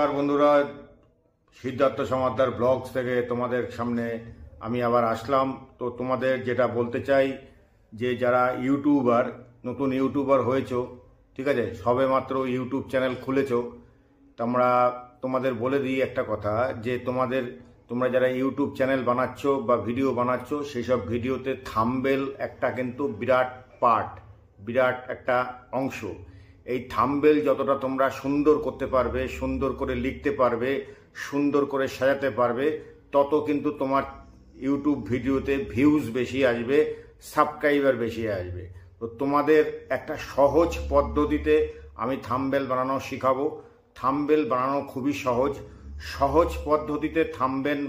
নমস্কার বন্ধুরা, সিদ্ধার্থ সমাদার ব্লগস থেকে তোমাদের সামনে আমি আবার আসলাম। তো তোমাদের যেটা বলতে চাই, যে যারা ইউটিউবার, নতুন ইউটিউবার হয়েছ, ঠিক আছে সবে মাত্র ইউটিউব চ্যানেল খুলেছো, তোমরা, তোমাদের বলে দিই একটা কথা, যে তোমাদের, তোমরা যারা ইউটিউব চ্যানেল বানাচ্ছ বা ভিডিও বানাচ্ছ সেই সব ভিডিওতে থাম্বেল একটা কিন্তু বিরাট পার্ট, বিরাট একটা অংশ। এই থাম্বেল যতটা তোমরা সুন্দর করতে পারবে, সুন্দর করে লিখতে পারবে, সুন্দর করে সাজাতে পারবে, তত কিন্তু তোমার ইউটিউব ভিডিওতে ভিউজ বেশি আসবে সাবস্ক্রাইবার বেশি আসবে। তো তোমাদের একটা সহজ পদ্ধতিতে আমি থাম্বেল বানানো শেখাবো। থাম্বেল বানানো খুবই সহজ। সহজ পদ্ধতিতে থাম্বেল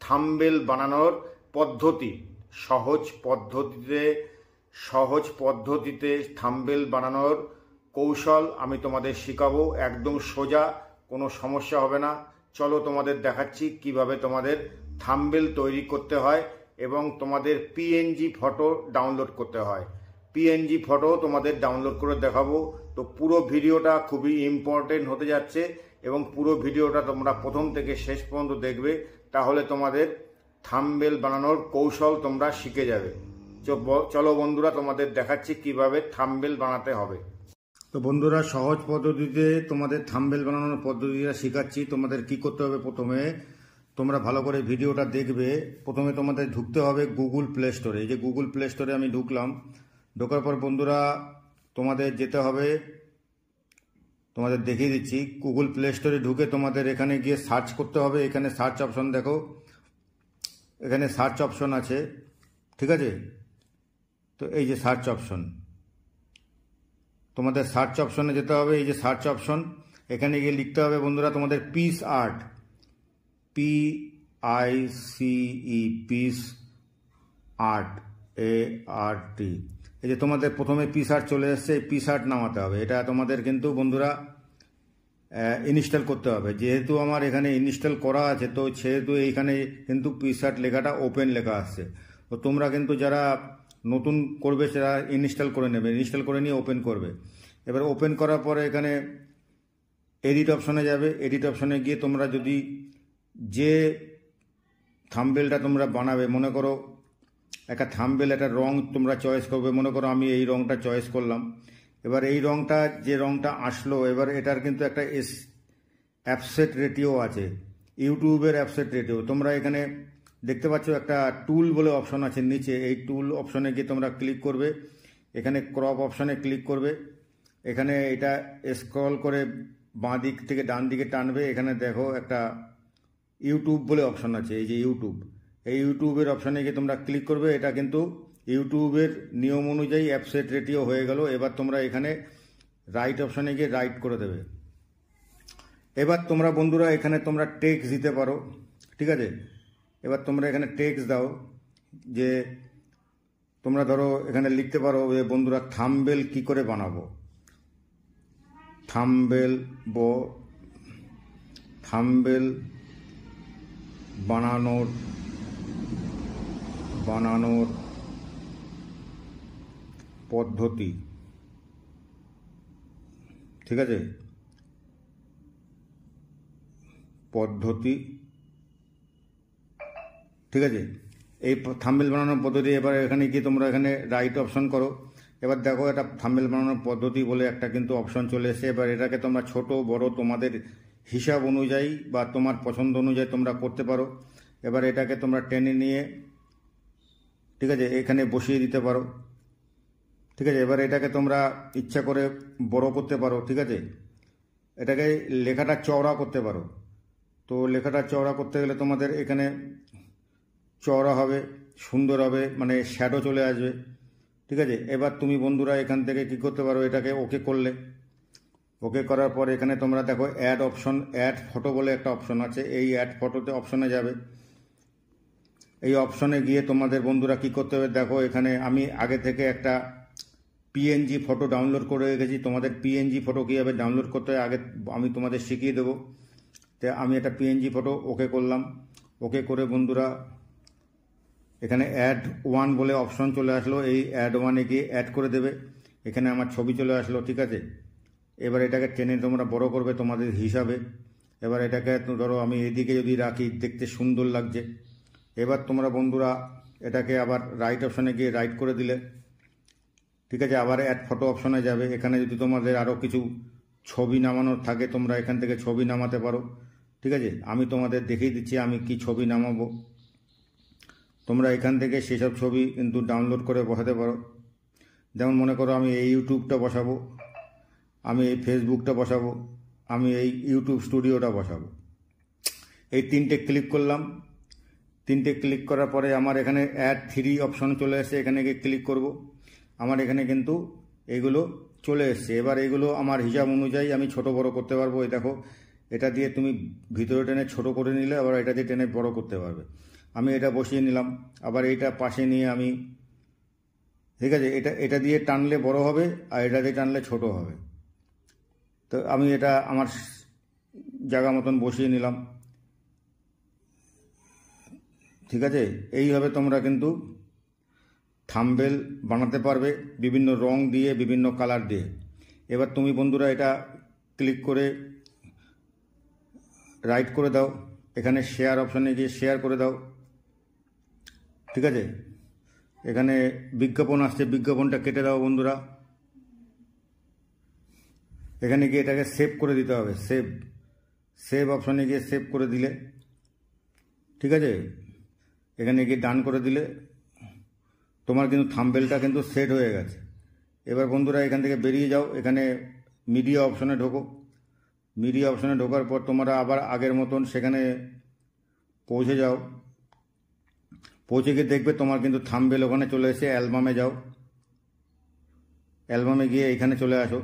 থাম্বেল বানানোর পদ্ধতি। সহজ পদ্ধতিতে সহজ পদ্ধতিতে থাম্বেল বানানোর কৌশল আমি তোমাদের শেখাবো, একদম সোজা, কোনো সমস্যা হবে না। চলো তোমাদের দেখাচ্ছি কীভাবে তোমাদের থাম্বেল তৈরি করতে হয় এবং তোমাদের পিএনজি ফটো ডাউনলোড করতে হয়। পিএনজি ফটো তোমাদের ডাউনলোড করে দেখাবো। তো পুরো ভিডিওটা খুবই ইম্পর্টেন্ট হতে যাচ্ছে এবং পুরো ভিডিওটা তোমরা প্রথম থেকে শেষ পর্যন্ত দেখবে, তাহলে তোমাদের থাম্বেল বানানোর কৌশল তোমরা শিখে যাবে। চলো বন্ধুরা তোমাদের দেখাচ্ছি কীভাবে থাম্বেল বানাতে হবে। তো বন্ধুরা, সহজ পদ্ধতিতে তোমাদের থাম্বেল বানানোর পদ্ধতিটা শেখাচ্ছি। তোমাদের কি করতে হবে প্রথমে? তোমরা ভালো করে ভিডিওটা দেখবে। প্রথমে তোমাদের ঢুকতে হবে গুগল প্লে স্টোরে এই যে গুগল প্লে স্টোরে আমি ঢুকলাম। ঢোকার পর বন্ধুরা, তোমাদের যেতে হবে, তোমাদের দেখিয়ে দিচ্ছি। গুগল প্লে স্টোরে ঢুকে তোমাদের এখানে গিয়ে সার্চ করতে হবে। এখানে সার্চ অপশন দেখো। এখানে সার্চ অপশন আছে। ঠিক আছে? তো এই যে সার্চ অপশন। তোমাদের সার্চ অপশনে যেতে হবে, এই যে সার্চ অপশন এখানে গিয়ে লিখতে হবে বন্ধুরা তোমাদের peace art P I C E peace art A R T এই যে তোমাদের প্রথমে পিস আর্ট চলে এসছে, এই পিস আর্ট নামাতে হবে। এটা তোমাদের কিন্তু বন্ধুরা ইনস্টল করতে হবে। যেহেতু আমার এখানে ইনস্টল করা আছে, তো সেহেতু এইখানে কিন্তু পিস আর্ট লেখাটা ওপেন লেখা আসছে তো তোমরা কিন্তু যারা নতুন করবে সেটা ইনস্টল করে নেবে, ইনস্টল করে নিয়ে ওপেন করবে। এবার ওপেন করার পরে এখানে এডিট অপশনে যাবে। এডিট অপশনে গিয়ে তোমরা যদি যে থাম্বেলটা তোমরা বানাবে, মনে করো একটা থাম্বেল একটা রং তোমরা চয়েস করবে, মনে করো আমি এই রংটা চয়েস করলাম। এবার এই রংটা, যে রংটা আসলো, এবার এটার কিন্তু একটা এস অ্যাপসেট রেটিও আছে ইউটিউবের অ্যাপসেট রেটিও তোমরা এখানে দেখতে পাচ্ছ একটা টুল বলে অপশন আছে নিচে। এই টুল অপশনে গিয়ে তোমরা ক্লিক করবে। এখানে ক্রপ অপশনে ক্লিক করবে। এখানে এটা স্ক্রল করে বাঁ দিক থেকে ডান দিকে টানবে। এখানে দেখো একটা ইউটিউব বলে অপশন আছে, এই যে ইউটিউব এই ইউটিউবের অপশানে গিয়ে তোমরা ক্লিক করবে। এটা কিন্তু ইউটিউবের নিয়ম অনুযায়ী অ্যাপসেট রেটিও হয়ে গেল। এবার তোমরা এখানে রাইট অপশানে গিয়ে রাইট করে দেবে। এবার তোমরা বন্ধুরা এখানে তোমরা টেক্স দিতে পারো। ঠিক আছে? এবার তোমরা এখানে টেক্স দাও যে তোমরা ধরো এখানে লিখতে পারো যে বন্ধুরা থামবেল কি করে বানাবো? থামবেল বো, থামবেল বানানোর বানানোর পদ্ধতি। ঠিক আছে? পদ্ধতি ঠিক আছে? এই থাম্বেল বানানোর পদ্ধতি, এবার এখানে গিয়ে তোমরা এখানে রাইট অপশন করো। এবার দেখো এটা থাম্বেল বানানোর পদ্ধতি বলে একটা কিন্তু অপশন চলে এসে এবার এটাকে তোমরা ছোট, বড় তোমাদের হিসাব অনুযায়ী বা তোমার পছন্দ অনুযায়ী তোমরা করতে পারো। এবার এটাকে তোমরা টেনে নিয়ে, ঠিক আছে, এখানে বসিয়ে দিতে পারো। ঠিক আছে, এবার এটাকে তোমরা ইচ্ছা করে বড় করতে পারো, ঠিক আছে? এটাকে লেখাটা চওড়া করতে পারো। তো লেখাটা চওড়া করতে গেলে তোমাদের এখানে চওড়া হবে, সুন্দর হবে মানে শ্যাডো চলে আসবে। ঠিক আছে? এবার তুমি বন্ধুরা এখান থেকে কি করতে পারো? এটাকে ওকে করলে। ওকে করার পর এখানে তোমরা দেখো অ্যাড অপশন অ্যাড ফটো বলে একটা অপশন আছে। এই অ্যাড ফটোতে অপশনে যাবে। এই অপশনে গিয়ে তোমাদের বন্ধুরা কি করতে হবে? দেখো এখানে আমি আগে থেকে একটা পিএনজি ফটো ডাউনলোড করে রেখেছি। তোমাদের পিএনজি ফটো কীভাবে ডাউনলোড করতে হয়, আগে আমি তোমাদের শিখিয়ে দেবো। তো আমি একটা পিএনজি ফটো ওকে করলাম। ওকে করে বন্ধুরা এখানে অ্যাড ওয়ান বলে অপশন চলে আসলো, এই অ্যাড ওয়ানে গিয়ে অ্যাড করে দেবে। এখানে আমার ছবি চলে আসলো, ঠিক আছে? এবার এটাকে টেনে তোমরা বড় করবে তোমাদের হিসাবে। এবার এটাকে ধরো আমি এদিকে যদি রাখি, দেখতে সুন্দর লাগছে। এবার তোমরা বন্ধুরা এটাকে আবার রাইট অপশনে গিয়ে রাইট করে দিলে। ঠিক আছে? আবার অ্যাড ফটো অপশনে যাবে। এখানে যদি তোমাদের আরও কিছু ছবি নামানোর থাকে, তোমরা এখান থেকে ছবি নামাতে পারো। ঠিক আছে? আমি তোমাদের দেখিয়ে দিচ্ছি আমি কি ছবি নামাবো। তোমরা এখান থেকে সেসব ছবি কিন্তু ডাউনলোড করে বসাতে পারো। যেমন মনে করো আমি এই ইউটিউবটা বসাবো, আমি এই ফেসবুকটা বসাবো, আমি এই ইউটিউব স্টুডিওটা বসাবো। এই তিনটে ক্লিক করলাম। তিনটে ক্লিক করার পরে আমার এখানে অ্যাড থ্রি অপশন চলে এসেছে, এখানে গিয়ে ক্লিক করব। আমার এখানে কিন্তু এগুলো চলে এসছে। এবার এগুলো আমার হিসাব অনুযায়ী আমি ছোট বড় করতে পারব। এই দেখো, এটা দিয়ে তুমি ভিতরে টেনে ছোট করে নিলে, আবার এটা দিয়ে টেনে বড় করতে পারবে। আমি এটা বসিয়ে নিলাম। আবার এইটা পাশে নিয়ে আমি, ঠিক আছে, এটা এটা দিয়ে টানলে বড় হবে আর এটা দিয়ে টানলে ছোট হবে। তো আমি এটা আমার জায়গা মতন বসিয়ে নিলাম। ঠিক আছে? এইভাবে তোমরা কিন্তু থাম্বেল বানাতে পারবে বিভিন্ন রং দিয়ে, বিভিন্ন কালার দিয়ে। এবার তুমি বন্ধুরা এটা ক্লিক করে রাইট করে দাও। এখানে শেয়ার অপশানে গিয়ে শেয়ার করে দাও। ঠিক আছে? এখানে বিজ্ঞাপন আসছে, বিজ্ঞাপনটা কেটে দাও বন্ধুরা। এখানে গিয়ে এটাকে সেভ করে দিতে হবে সেভ সেভ অপশানে গিয়ে সেভ করে দিলে, ঠিক আছে? এখানে গিয়ে ডান করে দিলে, তোমার কিন্তু থাম্বেলটা কিন্তু সেট হয়ে গেছে। এবার বন্ধুরা, এখান থেকে বেরিয়ে যাও। এখানে মিডিয়া অপশনে ঢোকো। মিডিয়া অপশনে ঢোকার পর তোমরা আবার আগের মতন সেখানে পৌঁছে যাও। পৌঁছে গিয়ে দেখবে তোমার কিন্তু থাম্বেল ওখানে চলে এসে অ্যালবামে যাও। অ্যালবামে গিয়ে এখানে চলে আসো।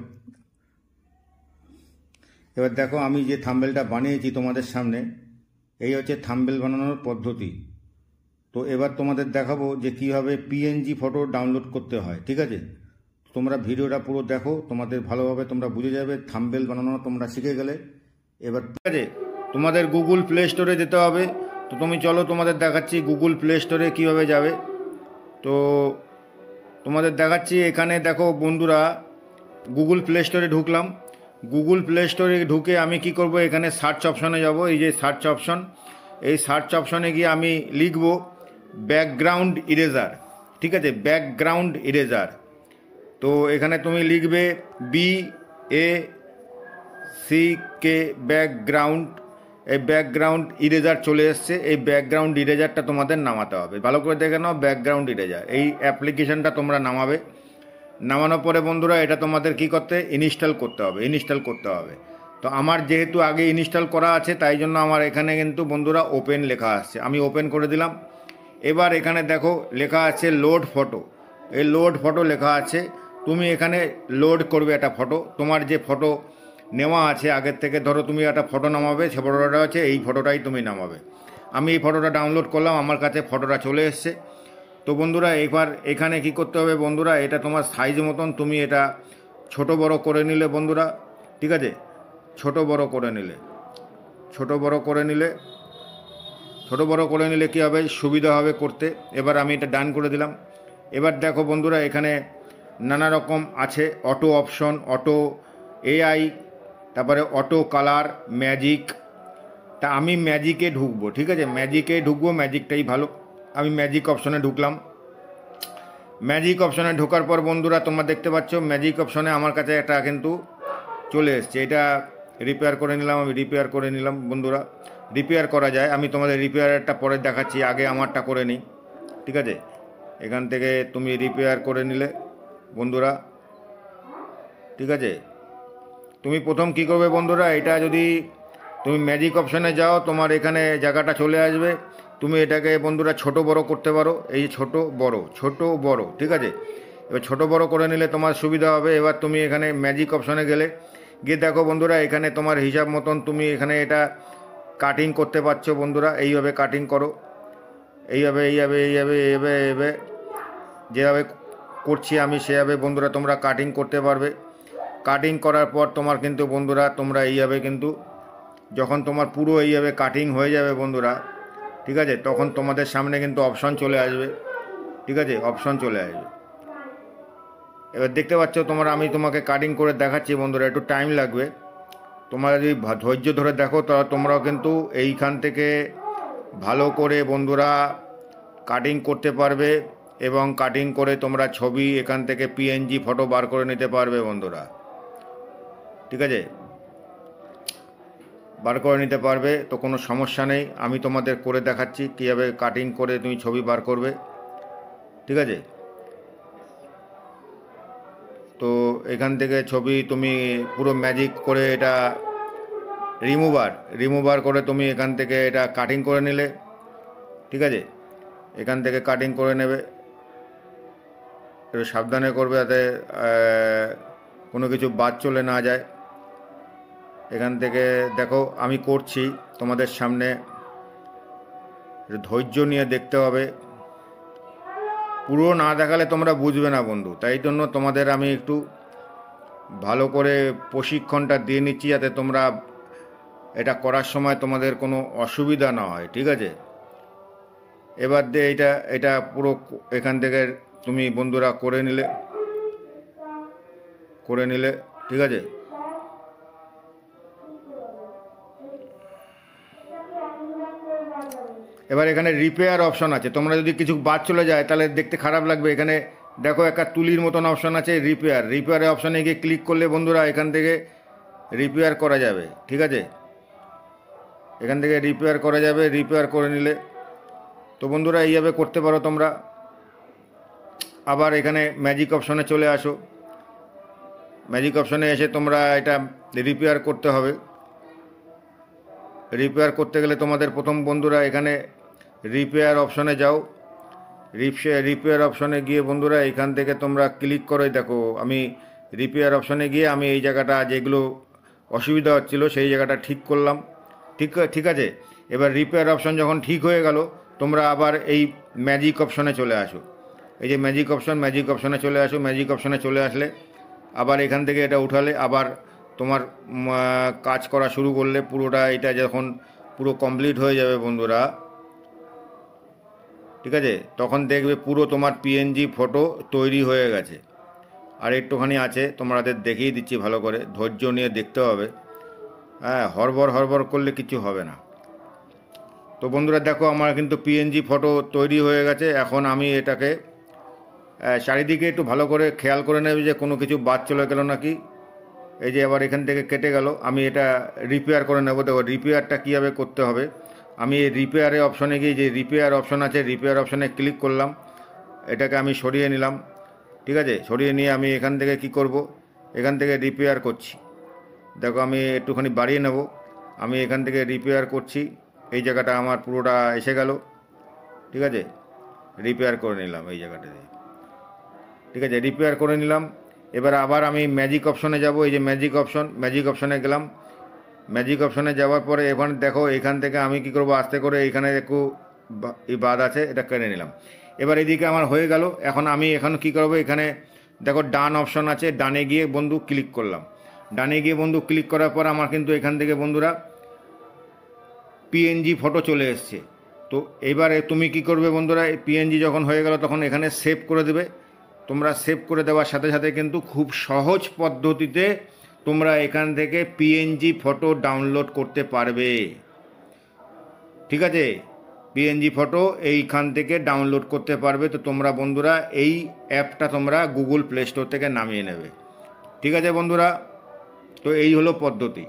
এবার দেখো, আমি যে থাম্বেলটা বানিয়েছি তোমাদের সামনে, এই হচ্ছে থাম্বেল বানানোর পদ্ধতি। তো এবার তোমাদের দেখাবো যে কীভাবে পিএনজি ফটো ডাউনলোড করতে হয়, ঠিক আছে? তোমরা ভিডিওটা পুরো দেখো, তোমাদের ভালোভাবে তোমরা বুঝে যাবে থাম্বেল বানানো তোমরা শিখে গেলে। এবার ঠিক আছে, তোমাদের গুগল প্লে স্টোরে যেতে হবে। তো তুমি চলো, তোমাদের দেখাচ্ছি গুগল প্লে স্টোরে কীভাবে যাবে। তো তোমাদের দেখাচ্ছি, এখানে দেখো বন্ধুরা গুগল প্লে স্টোরে ঢুকলাম। গুগল প্লে স্টোরে ঢুকে আমি কি করব, এখানে সার্চ অপশনে যাব। এই যে সার্চ অপশন এই সার্চ অপশনে গিয়ে আমি লিখব ব্যাকগ্রাউন্ড ইরেজার ঠিক আছে? ব্যাকগ্রাউন্ড ইরেজার তো এখানে তুমি লিখবে B A C K background এই ব্যাকগ্রাউন্ড ইরেজার চলে এসছে। এই ব্যাকগ্রাউন্ড ইরেজারটা তোমাদের নামাতে হবে। ভালো করে দেখে নাও ব্যাকগ্রাউন্ড ইরেজার এই অ্যাপ্লিকেশনটা তোমরা নামাবে। নামানোর পরে বন্ধুরা, এটা তোমাদের কি করতে? ইনস্টল করতে হবে। ইনস্টল করতে হবে। তো আমার যেহেতু আগে ইনস্টল করা আছে, তাই জন্য আমার এখানে কিন্তু বন্ধুরা ওপেন লেখা আসছে আমি ওপেন করে দিলাম। এবার এখানে দেখো, লেখা আছে লোড ফটো এই লোড ফটো লেখা আছে। তুমি এখানে লোড করবে একটা ফটো তোমার যে ফটো নেওয়া আছে, আগের থেকে ধরো তুমি একটা ফটো নামাবে, সে ফটোটা আছে এই ফটোটাই তুমি নামাবে। আমি এই ফটোটা ডাউনলোড করলাম, আমার কাছে ফটোটা চলে এসছে। তো বন্ধুরা, এবার এখানে কি করতে হবে বন্ধুরা, এটা তোমার সাইজ মতন তুমি এটা ছোট বড় করে নিলে বন্ধুরা, ঠিক আছে? ছোট বড় করে নিলে, ছোট বড় করে নিলে, ছোট বড় করে নিলে কী হবে? সুবিধা হবে করতে। এবার আমি এটা ডান করে দিলাম। এবার দেখো বন্ধুরা, এখানে নানা রকম আছে অটো অপশন অটো এআই তারপরে অটো, কালার, ম্যাজিক। তা আমি ম্যাজিকে ঢুকবো, ঠিক আছে? ম্যাজিকে ঢুকবো, ম্যাজিকটাই ভালো। আমি ম্যাজিক অপশনে ঢুকলাম। ম্যাজিক অপশনে ঢোকার পর বন্ধুরা, তোমরা দেখতে পাচ্ছ, ম্যাজিক অপশনে আমার কাছে একটা কিন্তু চলে এসছে। এটা রিপেয়ার করে নিলাম, আমি রিপেয়ার করে নিলাম বন্ধুরা। রিপেয়ার করা যায়। আমি তোমাদের রিপেয়ারটা পরে দেখাচ্ছি, আগে আমারটা করে নিই, ঠিক আছে? এখান থেকে তুমি রিপেয়ার করে নিলে বন্ধুরা, ঠিক আছে? তুমি প্রথম কি করবে বন্ধুরা? এটা যদি তুমি ম্যাজিক অপশানে যাও, তোমার এখানে জায়গাটা চলে আসবে। তুমি এটাকে বন্ধুরা ছোট বড় করতে পারো। এই যে ছোট বড় ছোট বড়, ঠিক আছে? এবার ছোট বড় করে নিলে তোমার সুবিধা হবে। এবার তুমি এখানে ম্যাজিক অপশানে গেলে, গিয়ে দেখো বন্ধুরা, এখানে তোমার হিসাব মতন তুমি এখানে এটা কাটিং করতে পারছ বন্ধুরা। এইভাবে কাটিং করো। এইভাবে এইভাবে এইভাবে এইভাবে এইভাবে। যেভাবে করছি আমি, সেভাবে বন্ধুরা তোমরা কাটিং করতে পারবে। কাটিং করার পর তোমার কিন্তু বন্ধুরা, তোমরা এইভাবে কিন্তু যখন তোমার পুরো এইভাবে কাটিং হয়ে যাবে বন্ধুরা, ঠিক আছে, তখন তোমাদের সামনে কিন্তু অপশন চলে আসবে, ঠিক আছে অপশন চলে আসবে। এবার দেখতে পাচ্ছ তোমরা, আমি তোমাকে কাটিং করে দেখাচ্ছি বন্ধুরা, একটু টাইম লাগবে। তোমরা যদি ধৈর্য ধরে দেখো তাহলে তোমরাও কিন্তু এইখান থেকে ভালো করে বন্ধুরা কাটিং করতে পারবে এবং কাটিং করে তোমরা ছবি এখান থেকে পিএনজি ফটো বার করে নিতে পারবে বন্ধুরা। ঠিক আছে? বার করে নিতে পারবে, তো কোনো সমস্যা নেই। আমি তোমাদের করে দেখাচ্ছি, কীভাবে কাটিং করে তুমি ছবি বার করবে। ঠিক আছে? তো এখান থেকে ছবি তুমি পুরো ম্যাজিক করে এটা রিমুভার রিমুভার করে তুমি এখান থেকে এটা কাটিং করে নিলে। ঠিক আছে? এখান থেকে কাটিং করে নেবে। একটু সাবধানে করবে যাতে কোনো কিছু বাদ চলে না যায়। এখান থেকে দেখো, আমি করছি। তোমাদের সামনে ধৈর্য নিয়ে দেখতে হবে। পুরো না দেখালে তোমরা বুঝবে না বন্ধু। তাই জন্য তোমাদের আমি একটু ভালো করে প্রশিক্ষণটা দিয়ে নিচ্ছি যাতে তোমরা এটা করার সময় তোমাদের কোনো অসুবিধা না হয়, ঠিক আছে? এবার দিয়ে এটা এটা পুরো এখান থেকে তুমি বন্ধুরা করে নিলে করে নিলে, ঠিক আছে? এবার এখানে রিপেয়ার অপশন আছে। তোমরা যদি কিছু বাদ চলে যায়, তাহলে দেখতে খারাপ লাগবে। এখানে দেখো একটা তুলির মতন অপশন আছে রিপেয়ার রিপেয়ারের অপশনে গিয়ে ক্লিক করলে বন্ধুরা এখান থেকে রিপেয়ার করা যাবে। ঠিক আছে? এখান থেকে রিপেয়ার করা যাবে রিপেয়ার করে নিলে। তো বন্ধুরা এইভাবে করতে পারো তোমরা। আবার এখানে ম্যাজিক অপশনে চলে আসো। ম্যাজিক অপশনে এসে তোমরা এটা রিপেয়ার করতে হবে। রিপেয়ার করতে গেলে তোমাদের প্রথম বন্ধুরা এখানে রিপেয়ার অপশনে যাও। রিপসে রিপেয়ার অপশনে গিয়ে বন্ধুরা এখান থেকে তোমরা ক্লিক করে দেখো, আমি রিপেয়ার অপশনে গিয়ে আমি এই জায়গাটা যেগুলো অসুবিধা হচ্ছিল সেই জায়গাটা ঠিক করলাম। ঠিক ঠিক আছে? এবার রিপেয়ার অপশন যখন ঠিক হয়ে গেল, তোমরা আবার এই ম্যাজিক অপশনে চলে আসো। এই যে ম্যাজিক অপশন ম্যাজিক অপশনে চলে আসো ম্যাজিক অপশনে চলে আসলে আবার এখান থেকে এটা উঠালে আবার তোমার কাজ করা শুরু করলে পুরোটা এটা যখন পুরো কমপ্লিট হয়ে যাবে বন্ধুরা ঠিক আছে? তখন দেখবে পুরো তোমার পিএনজি ফটো তৈরি হয়ে গেছে। আর একটুখানি আছে তোমাদের দেখিয়ে দিচ্ছি ভালো করে, ধৈর্য নিয়ে দেখতে হবে। হ্যাঁ হরবর হরবর করলে কিছু হবে না। তো বন্ধুরা, দেখো আমার কিন্তু পিএনজি ফটো তৈরি হয়ে গেছে। এখন আমি এটাকে চারিদিকে একটু ভালো করে খেয়াল করে নেবে যে কোনো কিছু বাদ চলে গেল নাকি। এই যে আবার এখান থেকে কেটে গেল। আমি এটা রিপেয়ার করে নেব। দেখো রিপেয়ারটা কীভাবে করতে হবে? আমি রিপেয়ারে অপশনে গিয়ে যে রিপেয়ার অপশন আছে রিপেয়ার অপশনে ক্লিক করলাম। এটাকে আমি সরিয়ে নিলাম। ঠিক আছে? সরিয়ে নিয়ে আমি এখান থেকে কি করব? এখান থেকে রিপেয়ার করছি। দেখো, আমি একটুখানি বাড়িয়ে নেব। আমি এখান থেকে রিপেয়ার করছি। এই জায়গাটা আমার পুরোটা এসে গেল। ঠিক আছে? রিপেয়ার করে নিলাম এই জায়গাটাতে ঠিক আছে? রিপেয়ার করে নিলাম। এবার আবার আমি ম্যাজিক অপশনে যাব। এই যে ম্যাজিক অপশন ম্যাজিক অপশনে গেলাম। ম্যাজিক অপশনে যাওয়ার পরে এখানে দেখো, এখান থেকে আমি কি করব? আস্তে করে এখানে একটু এই বাদ আছে, এটা কেটে নিলাম। এবার এদিকে আমার হয়ে গেল। এখন আমি এখন কি করব? এখানে দেখো, ডান অপশন আছে, ডানে গিয়ে বন্ধু ক্লিক করলাম। ডানে গিয়ে বন্ধু ক্লিক করার পর আমার কিন্তু এখান থেকে বন্ধুরা পিএনজি ফটো চলে এসছে। তো এবারে তুমি কি করবে বন্ধুরা? পিএনজি যখন হয়ে গেল, তখন এখানে সেভ করে দেবে। তোমরা সেভ করে দেওয়ার সাথে সাথে কিন্তু খুব সহজ পদ্ধতিতে তোমরা এখান থেকে পিএনজি ফটো ডাউনলোড করতে পারবে। ঠিক আছে? পিএনজি ফটো এইখান থেকে ডাউনলোড করতে পারবে। তো তোমরা বন্ধুরা, এই অ্যাপটা তোমরা গুগল প্লে স্টোর থেকে নামিয়ে নেবে। ঠিক আছে বন্ধুরা? তো এই হলো পদ্ধতি।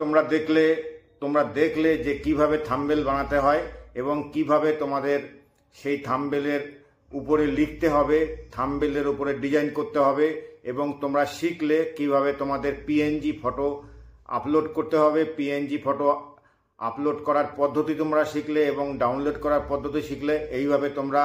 তোমরা দেখলে তোমরা দেখলে যে কীভাবে থাম্বেল বানাতে হয়। এবং কীভাবে তোমাদের সেই থাম্বেলের উপরে লিখতে হবে, থাম্বেলের উপরে ডিজাইন করতে হবে এবং তোমরা শিখলে কীভাবে তোমাদের পিএনজি ফটো আপলোড করতে হবে। পিএনজি ফটো আপলোড করার পদ্ধতি তোমরা শিখলে এবং ডাউনলোড করার পদ্ধতি শিখলে, এইভাবে তোমরা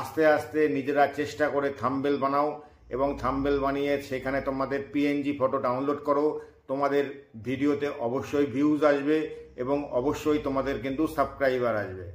আস্তে আস্তে নিজেরা চেষ্টা করে থাম্বেল বানাও এবং থাম্বেল বানিয়ে সেখানে তোমাদের পিএনজি ফটো ডাউনলোড করো। তোমাদের ভিডিওতে অবশ্যই ভিউজ আসবে এবং অবশ্যই তোমাদের কিন্তু সাবস্ক্রাইবার আসবে।